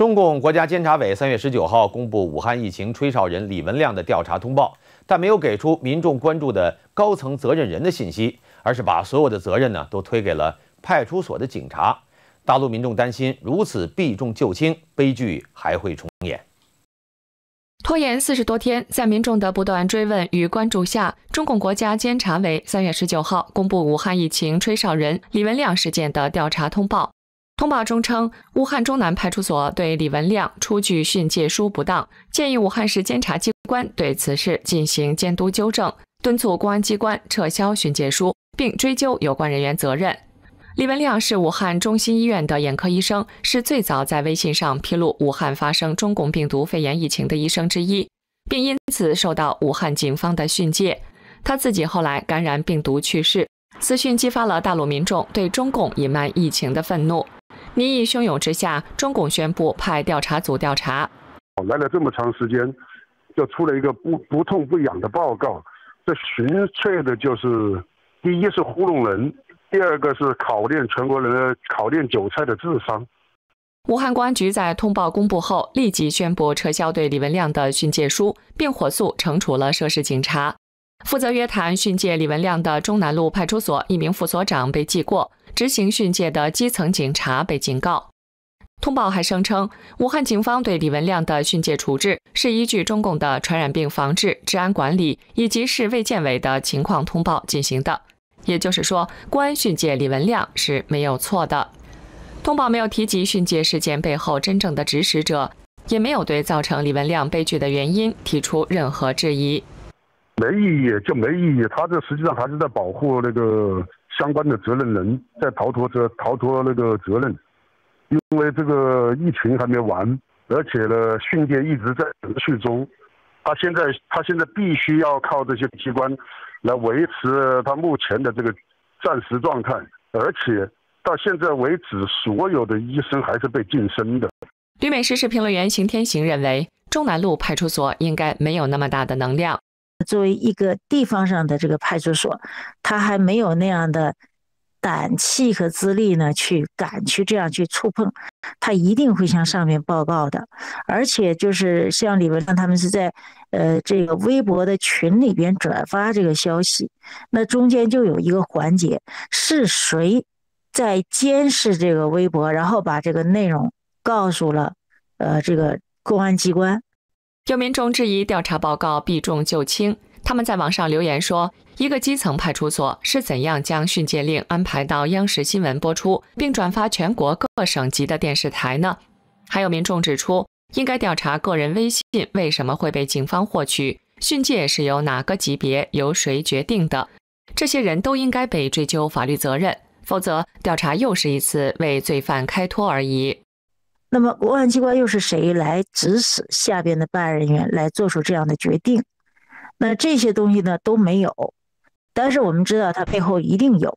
中共国家监察委三月十九号公布武汉疫情吹哨人李文亮的调查通报，但没有给出民众关注的高层责任人的信息，而是把所有的责任呢都推给了派出所的警察。大陆民众担心，如此避重就轻，悲剧还会重演。拖延四十多天，在民众的不断追问与关注下，中共国家监察委三月十九号公布武汉疫情吹哨人李文亮事件的调查通报。通报中称，武汉中南派出所对李文亮出具训诫书不当，建议武汉市监察机关对此事进行监督纠正，敦促公安机关撤销训诫书，并追究有关人员责任。李文亮是武汉中心医院的眼科医生，是最早在微信上披露武汉发生中共病毒肺炎疫情的医生之一，并因此受到武汉警方的训诫。他自己后来感染病毒去世。此讯激发了大陆民众对中共隐瞒疫情的愤怒。民意汹涌之下，中共宣布派调查组调查。来了这么长时间，就出了一个不不痛不痒的报告，这纯粹的就是，第一是糊弄人，第二个是考验全国人的考验韭菜的智商。武汉公安局在通报公布后，立即宣布撤销对李文亮的训诫书，并火速惩处了涉事警察。负责约谈训诫李文亮的中南路派出所一名副所长被记过。执行训诫的基层警察被警告。通报还声称，武汉警方对李文亮的训诫处置是依据中共的传染病防治、治安管理以及市卫健委的情况通报进行的。也就是说，公安训诫李文亮是没有错的。通报没有提及训诫事件背后真正的指使者，也没有对造成李文亮悲剧的原因提出任何质疑。没意义就没意义，他这实际上还是在保护那个。相关的责任人在逃脱责逃脱那个责任，因为这个疫情还没完，而且呢训练一直在持续中，他现在他现在必须要靠这些机关来维持他目前的这个暂时状态，而且到现在为止，所有的医生还是被晋升的。旅美时事评论员邢天行认为，中南路派出所应该没有那么大的能量。作为一个地方上的这个派出所，他还没有那样的胆气和资历呢，去敢去这样去触碰，他一定会向上面报告的。而且就是像李文亮他们是在呃这个微博的群里边转发这个消息，那中间就有一个环节，是谁在监视这个微博，然后把这个内容告诉了呃这个公安机关。有民众质疑调查报告避重就轻，他们在网上留言说：“一个基层派出所是怎样将训诫令安排到央视新闻播出，并转发全国各省级的电视台呢？”还有民众指出，应该调查个人微信为什么会被警方获取，训诫是由哪个级别由谁决定的？这些人都应该被追究法律责任，否则调查又是一次为罪犯开脱而已。那么，公安机关又是谁来指使下边的办案人员来做出这样的决定？那这些东西呢都没有，但是我们知道它背后一定有。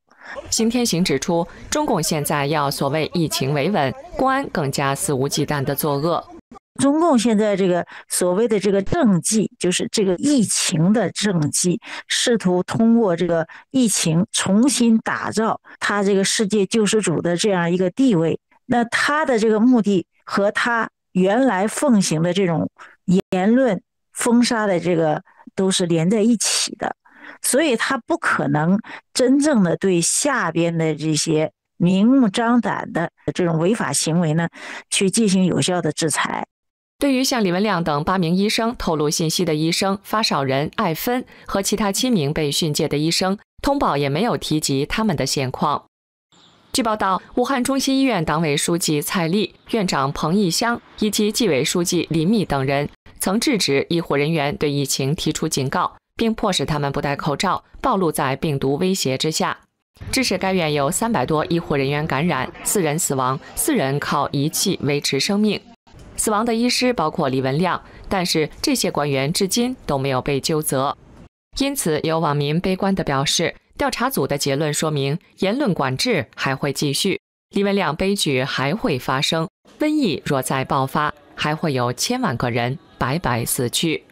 邢天行指出，中共现在要所谓疫情维稳，公安更加肆无忌惮的作恶。中共现在这个所谓的这个政绩，就是这个疫情的政绩，试图通过这个疫情重新打造他这个世界救世主的这样一个地位。那他的这个目的和他原来奉行的这种言论封杀的这个都是连在一起的，所以他不可能真正的对下边的这些明目张胆的这种违法行为呢去进行有效的制裁。对于像李文亮等八名医生透露信息的医生、发烧人艾芬和其他七名被训诫的医生，通报也没有提及他们的现况。据报道，武汉中心医院党委书记蔡丽、院长彭义香以及纪委书记李密等人曾制止医护人员对疫情提出警告，并迫使他们不戴口罩，暴露在病毒威胁之下，致使该院有三百多医护人员感染，四人死亡，四人靠仪器维持生命。死亡的医师包括李文亮，但是这些官员至今都没有被纠责。因此，有网民悲观地表示。调查组的结论说明，言论管制还会继续，李文亮悲剧还会发生，瘟疫若再爆发，还会有千万个人白白死去。